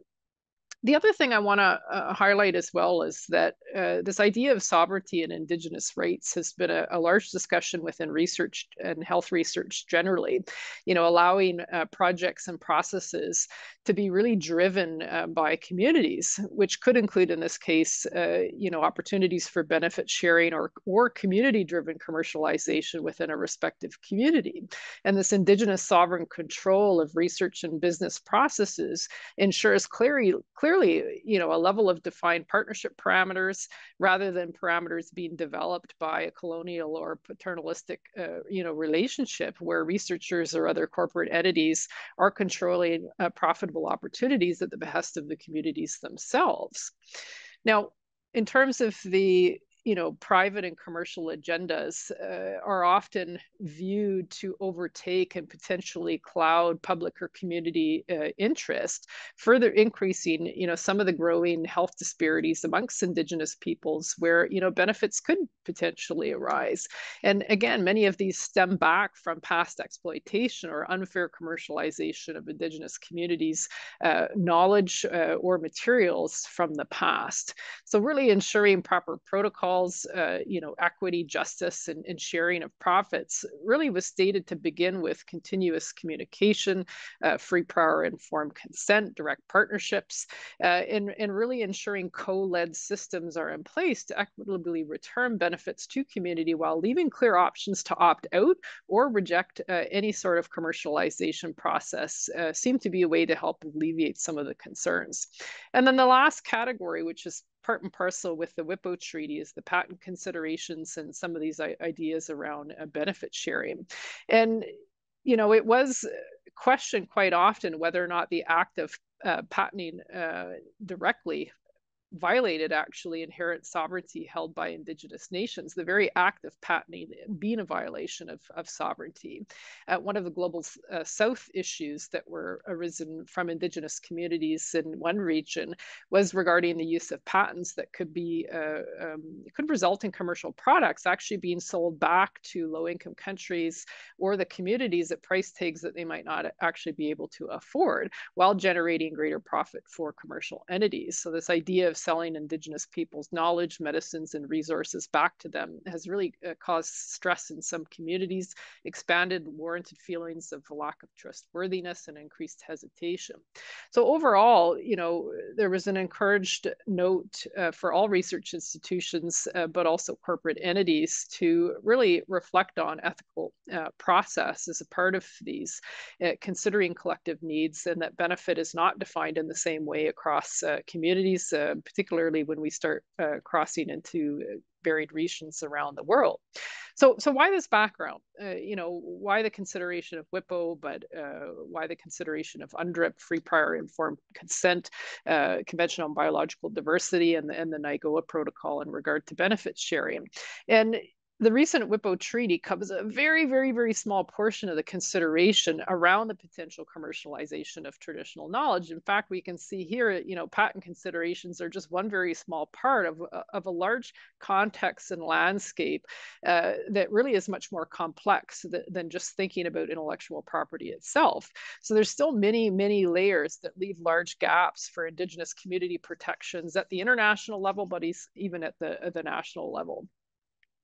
the other thing I want to uh, highlight as well is that uh, this idea of sovereignty and Indigenous rights has been a, a, large discussion within research and health research generally, you know, allowing uh, projects and processes to be really driven uh, by communities, which could include in this case, uh, you know, opportunities for benefit sharing or, or community-driven commercialization within a respective community. And this Indigenous sovereign control of research and business processes ensures clearly, clearly clearly, you know, a level of defined partnership parameters rather than parameters being developed by a colonial or paternalistic, uh, you know, relationship where researchers or other corporate entities are controlling uh, profitable opportunities at the behest of the communities themselves. Now, in terms of the you know, private and commercial agendas uh, are often viewed to overtake and potentially cloud public or community uh, interest, further increasing, you know, some of the growing health disparities amongst Indigenous peoples where, you know, benefits could potentially arise. And again, many of these stem back from past exploitation or unfair commercialization of Indigenous communities' uh, knowledge uh, or materials from the past. So really ensuring proper protocol uh, you know, equity, justice, and, and, sharing of profits really was stated to begin with continuous communication, uh, free prior informed consent, direct partnerships, uh, and, and really ensuring co-led systems are in place to equitably return benefits to community while leaving clear options to opt out or reject uh, any sort of commercialization process uh, seemed to be a way to help alleviate some of the concerns. And then the last category, which is part and parcel with the WIPO treaty is the patent considerations and some of these ideas around uh, benefit sharing. And, you know, it was questioned quite often whether or not the act of uh, patenting uh, directly violated actually inherent sovereignty held by indigenous nations. The very act of patenting being a violation of, of sovereignty. Uh, one of the global uh, south issues that were arisen from indigenous communities in one region was regarding the use of patents that could be uh, um, could result in commercial products actually being sold back to low income countries or the communities at price tags that they might not actually be able to afford while generating greater profit for commercial entities. So this idea of selling indigenous people's knowledge, medicines, and resources back to them has really uh, caused stress in some communities, expanded warranted feelings of lack of trustworthiness and increased hesitation. So overall, you know, there was an encouraged note uh, for all research institutions, uh, but also corporate entities to really reflect on ethical uh, process as a part of these, uh, considering collective needs and that benefit is not defined in the same way across uh, communities, particularly when we start uh, crossing into uh, varied regions around the world. So, so why this background? Uh, you know, why the consideration of WIPO, but uh, why the consideration of UNDRIP, free prior informed consent, uh, Convention on Biological Diversity, and the, and the Nagoya protocol in regard to benefit sharing. And the recent WIPO treaty covers a very, very, very small portion of the consideration around the potential commercialization of traditional knowledge. In fact, we can see here, you know, patent considerations are just one very small part of, of a large context and landscape uh, that really is much more complex th than just thinking about intellectual property itself. So there's still many, many layers that leave large gaps for Indigenous community protections at the international level, but even at the, at the national level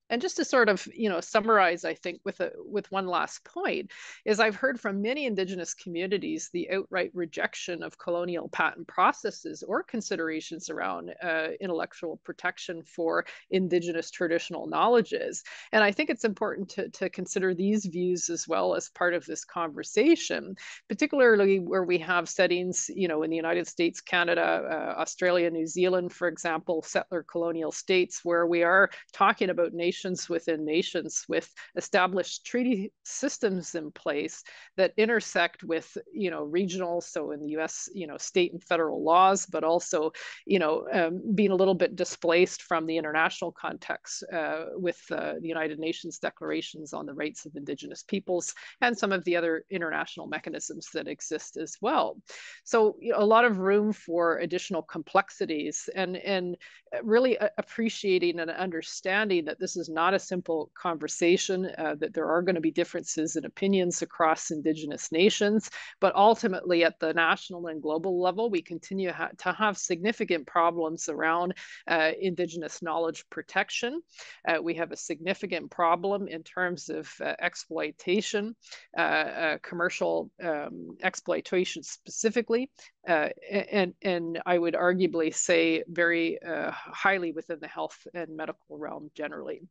and just to sort of you know summarize i think with a with one last point is i've heard from many indigenous communities the outright rejection of colonial patent processes or considerations around uh, intellectual protection for indigenous traditional knowledges. And i think it's important to, to consider these views as well as part of this conversation particularly where we have settings you know in the united states canada uh, australia new zealand for example settler colonial states where we are talking about nation nations within nations with established treaty systems in place that intersect with you know regional so in the us you know state and federal laws but also you know um, being a little bit displaced from the international context uh, with uh, the united nations declarations on the rights of indigenous peoples and some of the other international mechanisms that exist as well. So you know, a lot of room for additional complexities and and really appreciating and understanding that this is not a simple conversation, uh, that there are going to be differences in opinions across Indigenous nations, but ultimately at the national and global level, we continue ha to have significant problems around uh, Indigenous knowledge protection. Uh, we have a significant problem in terms of uh, exploitation, uh, uh, commercial um, exploitation specifically, and, and I would arguably say very highly within the health and medical realm generally.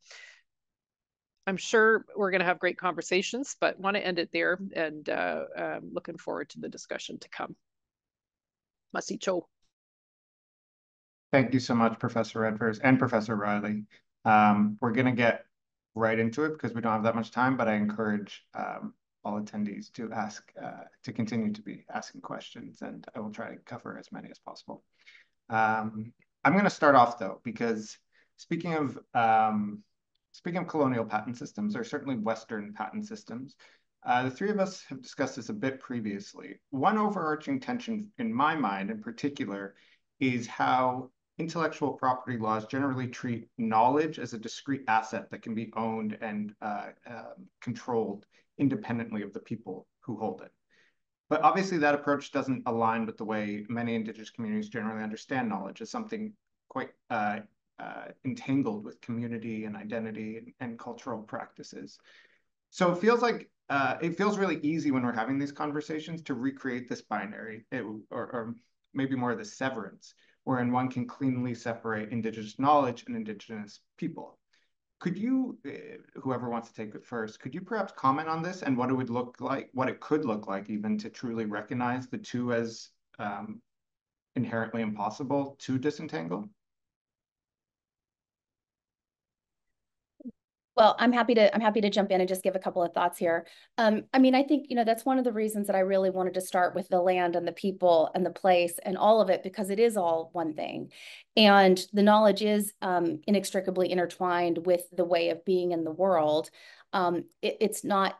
I'm sure we're going to have great conversations, but want to end it there and uh, um, looking forward to the discussion to come. Mahsi cho. Thank you so much, Professor Redvers and Professor Riley. Um, we're going to get right into it because we don't have that much time, but I encourage um, all attendees to ask, uh, to continue to be asking questions, and I will try to cover as many as possible. Um, I'm going to start off though, because speaking of um, Speaking of colonial patent systems, or certainly Western patent systems, uh, the three of us have discussed this a bit previously. One overarching tension in my mind in particular is how intellectual property laws generally treat knowledge as a discrete asset that can be owned and uh, uh, controlled independently of the people who hold it. But obviously that approach doesn't align with the way many indigenous communities generally understand knowledge as something quite uh, uh, entangled with community and identity and, and, cultural practices. So it feels like uh, it feels really easy when we're having these conversations to recreate this binary, it, or, or maybe more of the severance, wherein one can cleanly separate indigenous knowledge and indigenous people. Could you, uh, whoever wants to take it first, could you perhaps comment on this and what it would look like, what it could look like even to truly recognize the two as um, inherently impossible to disentangle? Well, I'm happy to I'm happy to jump in and just give a couple of thoughts here. Um, I mean, I think you know that's one of the reasons that I really wanted to start with the land and the people and the place and all of it because it is all one thing, and the knowledge is um, inextricably intertwined with the way of being in the world. Um, it, it's not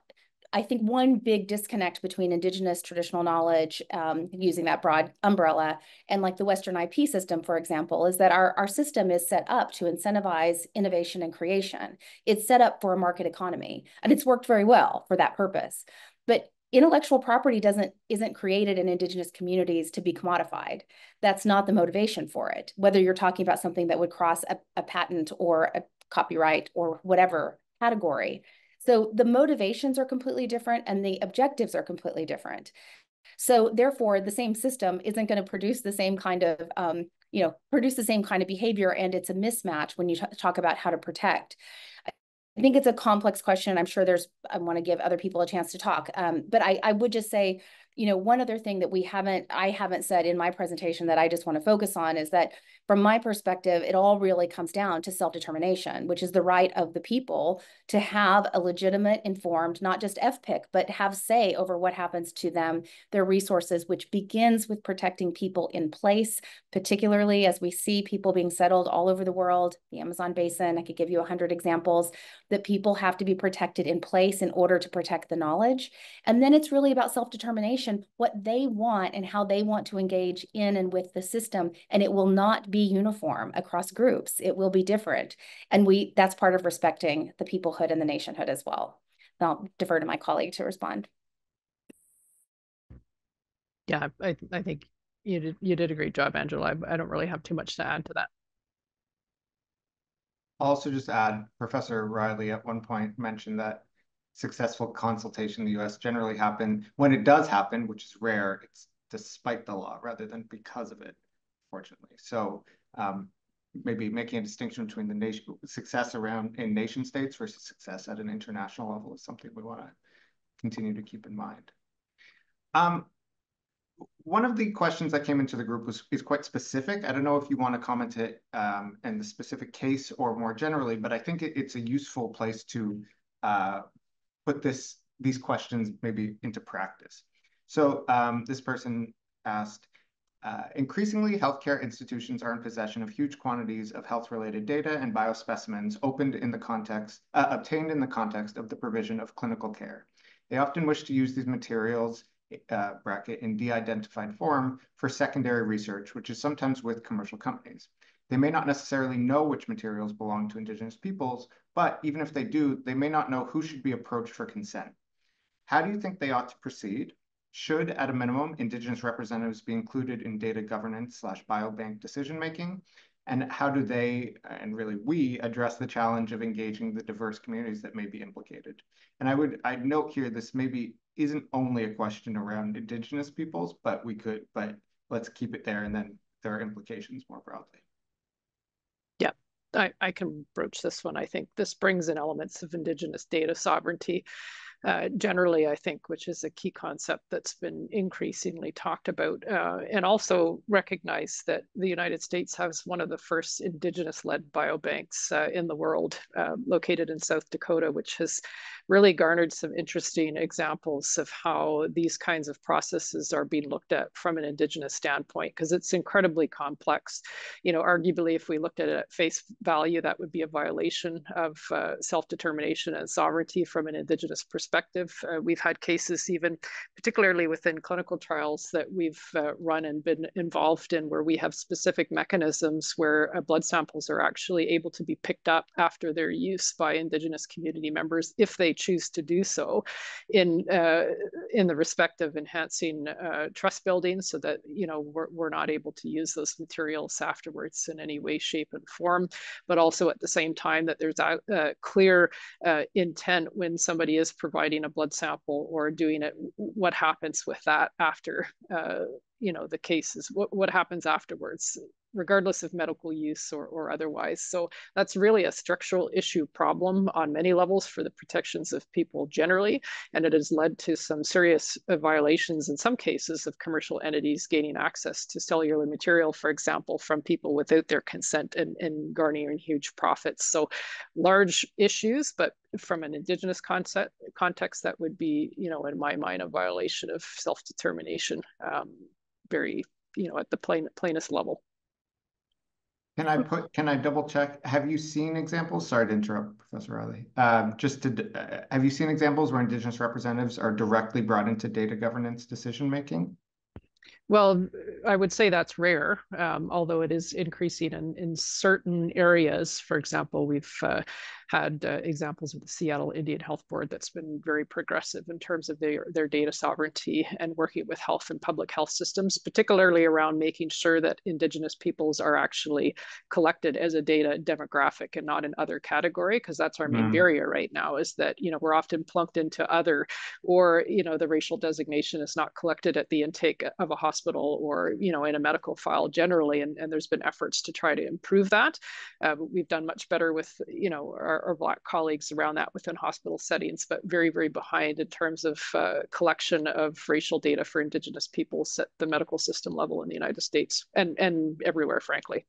I think one big disconnect between indigenous traditional knowledge, um, using that broad umbrella, and like the Western IP system, for example, is that our, our system is set up to incentivize innovation and creation. It's set up for a market economy, and it's worked very well for that purpose. But intellectual property doesn't isn't created in indigenous communities to be commodified that's not the motivation for it whether you're talking about something that would cross a, a patent or a copyright or whatever category so the motivations are completely different and the objectives are completely different. So therefore, the same system isn't going to produce the same kind of, um, you know, produce the same kind of behavior, and it's a mismatch when you talk about how to protect. I think it's a complex question. I'm sure there's, I want to give other people a chance to talk. Um, but I, I would just say, you know, one other thing that we haven't, I haven't said in my presentation that I just want to focus on is that from my perspective, it all really comes down to self-determination, which is the right of the people to have a legitimate, informed, not just FPIC, but have say over what happens to them, their resources, which begins with protecting people in place, particularly as we see people being settled all over the world, the Amazon basin, I could give you 100 examples, that people have to be protected in place in order to protect the knowledge. And then it's really about self-determination, what they want and how they want to engage in and with the system. And it will not be be uniform across groups. It will be different. And we that's part of respecting the peoplehood and the nationhood as well. I'll defer to my colleague to respond. Yeah, I, I think you did you did a great job, Angela. I, I don't really have too much to add to that. I'll also just add, Professor Riley at one point mentioned that successful consultation in the US generally happen when it does happen, which is rare, it's despite the law rather than because of it unfortunately. So um, maybe making a distinction between the nation success around in nation states versus success at an international level is something we want to continue to keep in mind. Um, one of the questions that came into the group was is quite specific. I don't know if you want to comment it um, in the specific case or more generally, but I think it, it's a useful place to uh, put this these questions maybe into practice. So um, this person asked, uh, increasingly, healthcare institutions are in possession of huge quantities of health-related data and biospecimens opened in the context, uh, obtained in the context of the provision of clinical care. They often wish to use these materials uh, bracket in de-identified form for secondary research, which is sometimes with commercial companies. They may not necessarily know which materials belong to Indigenous peoples, but even if they do, they may not know who should be approached for consent. How do you think they ought to proceed? Should, at a minimum, Indigenous representatives be included in data governance slash biobank decision-making? And how do they, and really we, address the challenge of engaging the diverse communities that may be implicated? And I would, I'd note here, this maybe isn't only a question around Indigenous peoples, but we could, but let's keep it there and then there are implications more broadly. Yeah, I, I can broach this one. I think this brings in elements of Indigenous data sovereignty uh, generally, I think, which is a key concept that's been increasingly talked about, uh, and also recognize that the United States has one of the first Indigenous-led biobanks uh, in the world, uh, located in South Dakota, which has really garnered some interesting examples of how these kinds of processes are being looked at from an Indigenous standpoint, because it's incredibly complex. You know, arguably, if we looked at it at face value, that would be a violation of uh, self-determination and sovereignty from an Indigenous perspective. Uh, we've had cases even particularly within clinical trials that we've uh, run and been involved in where we have specific mechanisms where uh, blood samples are actually able to be picked up after their use by Indigenous community members if they choose to do so in, uh, in the respect of enhancing uh, trust building so that, you know, we're, we're not able to use those materials afterwards in any way, shape, and form, but also at the same time that there's a, a clear uh, intent when somebody is providing a blood sample or doing it, what happens with that after, uh, you know, the cases, what, what happens afterwards? Regardless of medical use or, or otherwise. So that's really a structural issue problem on many levels for the protections of people generally. And it has led to some serious uh, violations in some cases of commercial entities gaining access to cellular material, for example, from people without their consent and, and garnering huge profits. So large issues, but from an indigenous concept, context, that would be, you know, in my mind, a violation of self-determination, um, very, you know, at the plain, plainest level. Can I put, can I double check? Have you seen examples? Sorry to interrupt, Professor Riley. Um, just to, uh, have you seen examples where Indigenous representatives are directly brought into data governance decision making? Well, I would say that's rare, um, although it is increasing in, in certain areas. For example, we've uh, had uh, examples of the Seattle Indian Health Board that's been very progressive in terms of their, their data sovereignty and working with health and public health systems, particularly around making sure that Indigenous peoples are actually collected as a data demographic and not in other category, because that's our main mm. barrier right now is that, you know, we're often plunked into other, or, you know, the racial designation is not collected at the intake of a hospital hospital or you know in a medical file generally and, and there's been efforts to try to improve that uh, we've done much better with you know our, our, black colleagues around that within hospital settings but very very behind in terms of uh, collection of racial data for indigenous peoples at the medical system level in the united states and and everywhere frankly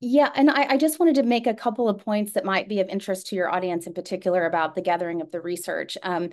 yeah, and I, I, just wanted to make a couple of points that might be of interest to your audience in particular about the gathering of the research. Um,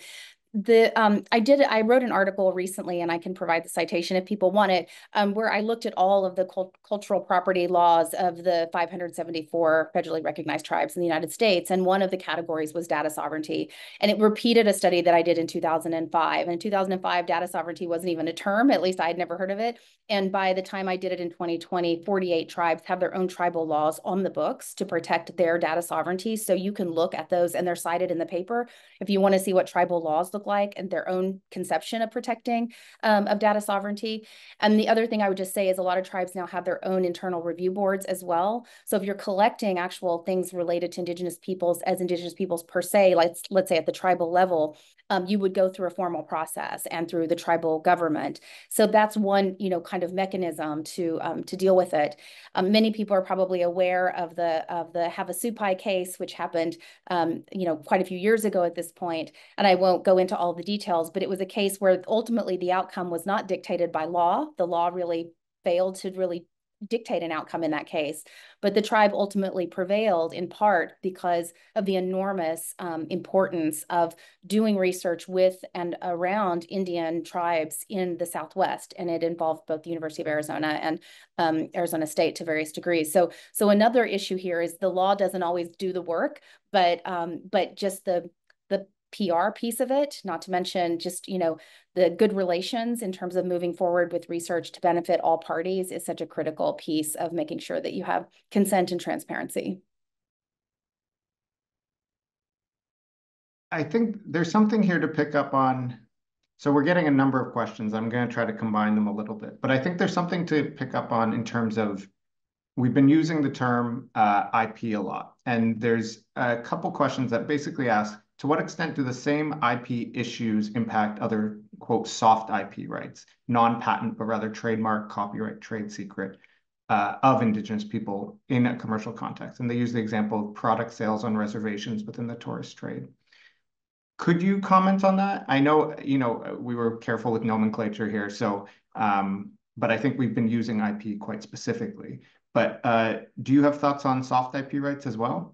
the um, I did I wrote an article recently, and I can provide the citation if people want it, um, where I looked at all of the cult cultural property laws of the 574 federally recognized tribes in the United States, and one of the categories was data sovereignty, and it repeated a study that I did in 2005. And in 2005, data sovereignty wasn't even a term, at least I had never heard of it. And by the time I did it in 2020, 48 tribes have their own tribal laws on the books to protect their data sovereignty. So you can look at those, and they're cited in the paper if you want to see what tribal laws look like and their own conception of protecting um, of data sovereignty. And the other thing I would just say is a lot of tribes now have their own internal review boards as well. So if you're collecting actual things related to Indigenous peoples as Indigenous peoples per se, let's let's say at the tribal level, um, you would go through a formal process and through the tribal government. So that's one, you know, kind of mechanism to um, to deal with it. Um, many people are probably aware of the of the Havasupai case, which happened, um, you know, quite a few years ago at this point. And I won't go into all the details, but it was a case where ultimately the outcome was not dictated by law. The law really failed to really dictate an outcome in that case. But the tribe ultimately prevailed in part because of the enormous um, importance of doing research with and around Indian tribes in the Southwest. And it involved both the University of Arizona and um, Arizona State to various degrees. So, so another issue here is the law doesn't always do the work, but um, but just the the PR piece of it, not to mention just, you know, the good relations in terms of moving forward with research to benefit all parties is such a critical piece of making sure that you have consent and transparency. I think there's something here to pick up on. So we're getting a number of questions. I'm going to try to combine them a little bit, but I think there's something to pick up on in terms of we've been using the term uh, IP a lot, and there's a couple questions that basically ask to what extent do the same IP issues impact other, quote, soft IP rights, non-patent, but rather trademark, copyright, trade secret uh, of Indigenous people in a commercial context? And they use the example of product sales on reservations within the tourist trade. Could you comment on that? I know, you know, we were careful with nomenclature here, so, um, but I think we've been using IP quite specifically. But uh, do you have thoughts on soft IP rights as well?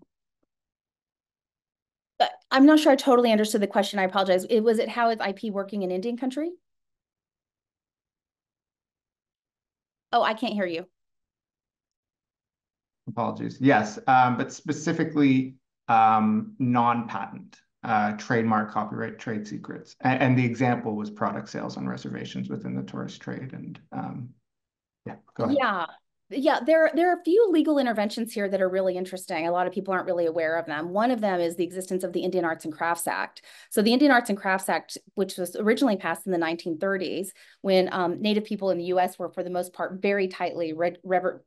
I'm not sure I totally understood the question. I apologize. It was it how is IP working in Indian country? Oh, I can't hear you. Apologies. Yes, um, but specifically um, non-patent, uh, trademark, copyright, trade secrets. And, and, the example was product sales on reservations within the tourist trade. And um, yeah, go ahead. Yeah, yeah, there, there are a few legal interventions here that are really interesting. A lot of people aren't really aware of them. One of them is the existence of the Indian Arts and Crafts Act. So the Indian Arts and Crafts Act, which was originally passed in the 1930s, when um, Native people in the U.S. were, for the most part, very tightly re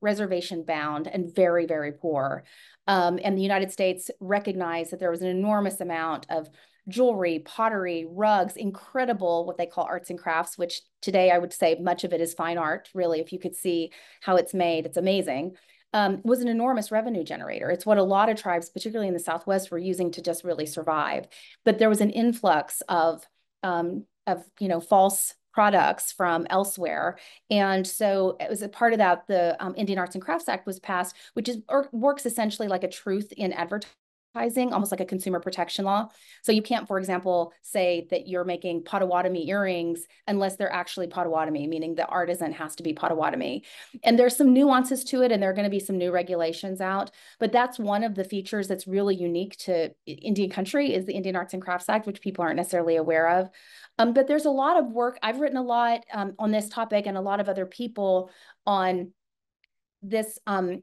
reservation bound and very, very poor. Um, and the United States recognized that there was an enormous amount of jewelry, pottery, rugs, incredible what they call arts and crafts, which today I would say much of it is fine art, really. If you could see how it's made, it's amazing. Um, was an enormous revenue generator. It's what a lot of tribes, particularly in the Southwest, were using to just really survive. But there was an influx of, um, of you know, false products from elsewhere. And so it was a part of that, the um, Indian Arts and Crafts Act was passed, which is or works essentially like a truth in advertising almost like a consumer protection law. So you can't, for example, say that you're making Potawatomi earrings unless they're actually Potawatomi, meaning the artisan has to be Potawatomi. And there's some nuances to it, and there are going to be some new regulations out. But that's one of the features that's really unique to Indian country is the Indian Arts and Crafts Act, which people aren't necessarily aware of. Um, but there's a lot of work. I've written a lot um, on this topic and a lot of other people on this um,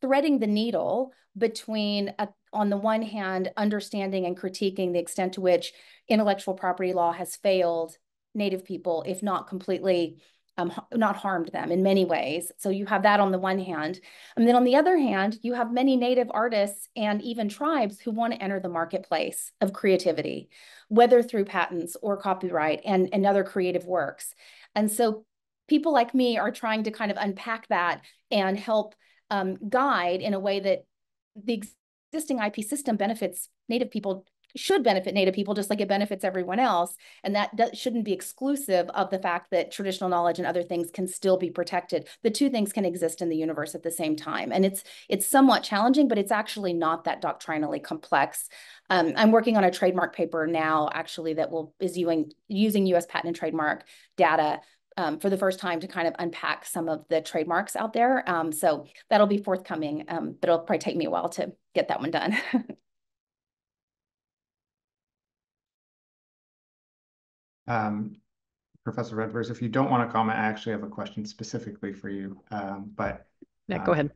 threading the needle between, uh, on the one hand, understanding and critiquing the extent to which intellectual property law has failed Native people, if not completely um, not harmed them in many ways. So you have that on the one hand. And then on the other hand, you have many Native artists and even tribes who want to enter the marketplace of creativity, whether through patents or copyright and, and other creative works. And so people like me are trying to kind of unpack that and help um, guide in a way that the existing IP system benefits Native people should benefit Native people just like it benefits everyone else. And that shouldn't be exclusive of the fact that traditional knowledge and other things can still be protected. The two things can exist in the universe at the same time. And it's it's somewhat challenging, but it's actually not that doctrinally complex. Um, I'm working on a trademark paper now, actually, that will is using, using US patent and trademark data um, for the first time to kind of unpack some of the trademarks out there. Um, so that'll be forthcoming, um, but it'll probably take me a while to get that one done. Um, Professor Redvers, if you don't want to comment, I actually have a question specifically for you. Um, but yeah, go ahead.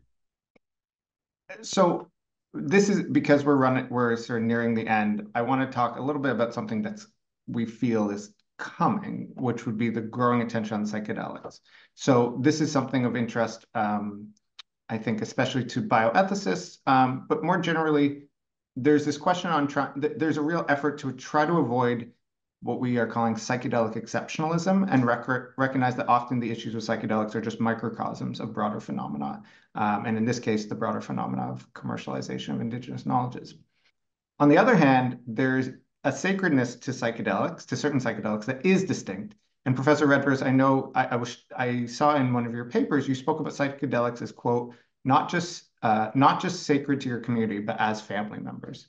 So this is because we're running, we're sort of nearing the end. I want to talk a little bit about something that's we feel is coming, which would be the growing attention on psychedelics. So this is something of interest, um, I think, especially to bioethicists, um, but more generally, there's this question on trying, there's a real effort to try to avoid what we are calling psychedelic exceptionalism and rec recognize that often the issues with psychedelics are just microcosms of broader phenomena. Um, and in this case, the broader phenomena of commercialization of indigenous knowledges. On the other hand, there's a sacredness to psychedelics, to certain psychedelics that is distinct. And Professor Redvers, I know I, I, was I saw in one of your papers you spoke about psychedelics as quote not just uh, not just sacred to your community, but as family members.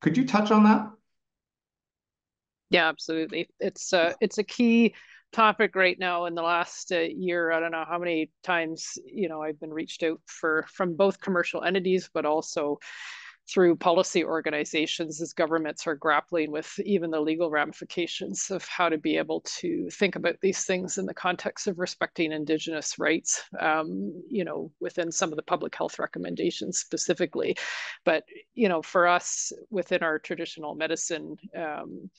Could you touch on that? Yeah, absolutely. It's uh, it's a key topic right now in the last uh, year i don't know how many times you know i've been reached out for from both commercial entities but also through policy organizations as governments are grappling with even the legal ramifications of how to be able to think about these things in the context of respecting indigenous rights um, you know within some of the public health recommendations specifically. But you know for us within our traditional medicine um,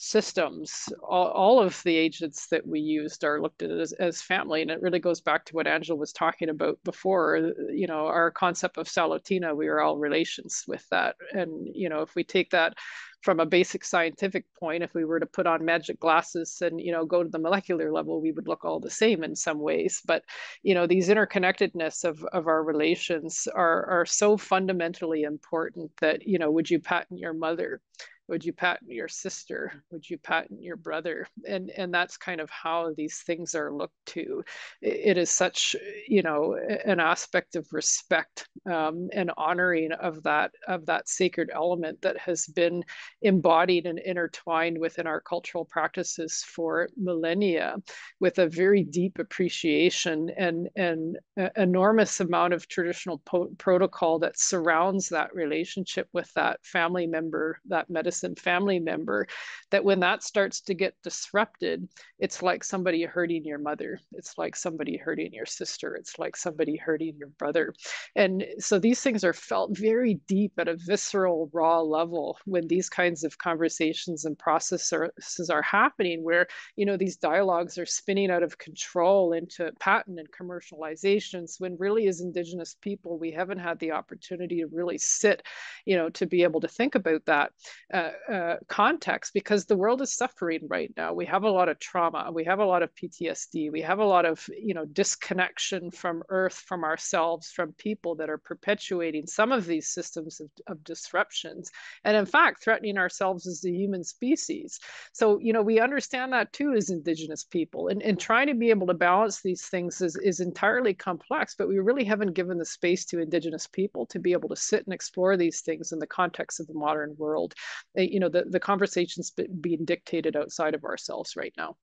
systems, all, all, of the agents that we used are looked at as, as family. And it really goes back to what Angela was talking about before, uh, you know, our concept of Salotina, we are all relations with that. And, you know, if we take that from a basic scientific point, if we were to put on magic glasses and, you know, go to the molecular level, we would look all the same in some ways. But, you know, these interconnectedness of, of our relations are, are so fundamentally important that, you know, would you patent your mother? Would you patent your sister? Would you patent your brother? And and that's kind of how these things are looked to. It is such you know an aspect of respect um, and honoring of that of that sacred element that has been embodied and intertwined within our cultural practices for millennia with a very deep appreciation and and enormous amount of traditional protocol that surrounds that relationship with that family member that medicine and family member that when that starts to get disrupted it's like somebody hurting your mother. It's like somebody hurting your sister. It's like somebody hurting your brother. And so these things are felt very deep at a visceral raw level when these kinds of conversations and processes are happening where you know these dialogues are spinning out of control into patent and commercializations when really as indigenous people we haven't had the opportunity to really sit you know to be able to think about that. Uh, uh, context because the world is suffering right now. We have a lot of trauma. We have a lot of PTSD. We have a lot of, you know, disconnection from Earth, from ourselves, from people that are perpetuating some of these systems of, of disruptions, and in fact, threatening ourselves as the human species. So, you know, we understand that too as Indigenous people, and, and trying to be able to balance these things is, is entirely complex. But we really haven't given the space to Indigenous people to be able to sit and explore these things in the context of the modern world. Uh, you know, the, the conversation's being dictated outside of ourselves right now.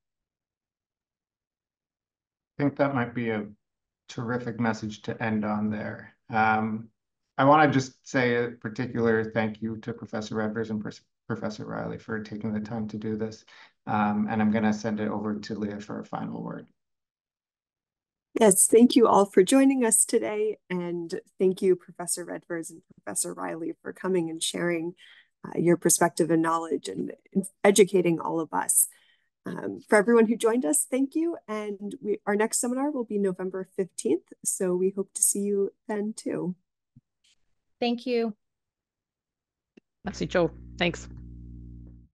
I think that might be a terrific message to end on there. Um, I want to just say a particular thank you to Professor Redvers and Professor Riley for taking the time to do this. Um, and I'm going to send it over to Leah for a final word. Yes, thank you all for joining us today. And thank you, Professor Redvers and Professor Riley, for coming and sharing uh, your perspective and knowledge and educating all of us. Um, for everyone who joined us, thank you. And we, our next seminar will be November 15th. So we hope to see you then too. Thank you. Merci, Joe. Thanks.